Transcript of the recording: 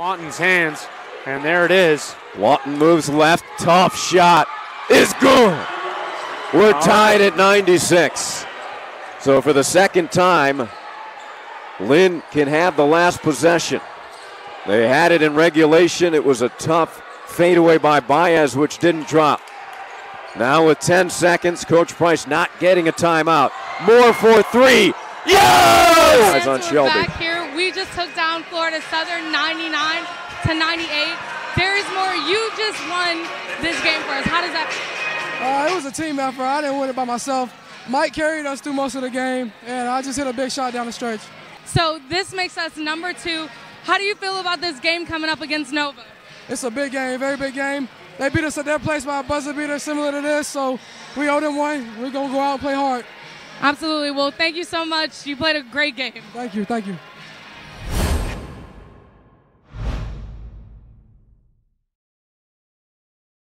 Wanton's hands, and there it is. Wanton moves left, tough shot is good. We're tied at 96. So for the second time, Lynn can have the last possession. They had it in regulation. It was a tough fadeaway by Baez, which didn't drop. Now with 10 seconds, Coach Price not getting a timeout. Moore for three. Yes! Eyes on Chelbie. Back here, we just took down Florida Southern 99 to 98. Darius Moore, you just won this game for us. How does that? Uh, it was a team effort. I didn't win it by myself. Mike carried us through most of the game, and I just hit a big shot down the stretch. So this makes us number two. How do you feel about this game coming up against Nova? It's a big game, very big game. They beat us at their place by a buzzer beater similar to this, so we owe them one. We're going to go out and play hard. Absolutely. Well, thank you so much. You played a great game. Thank you. Thank you.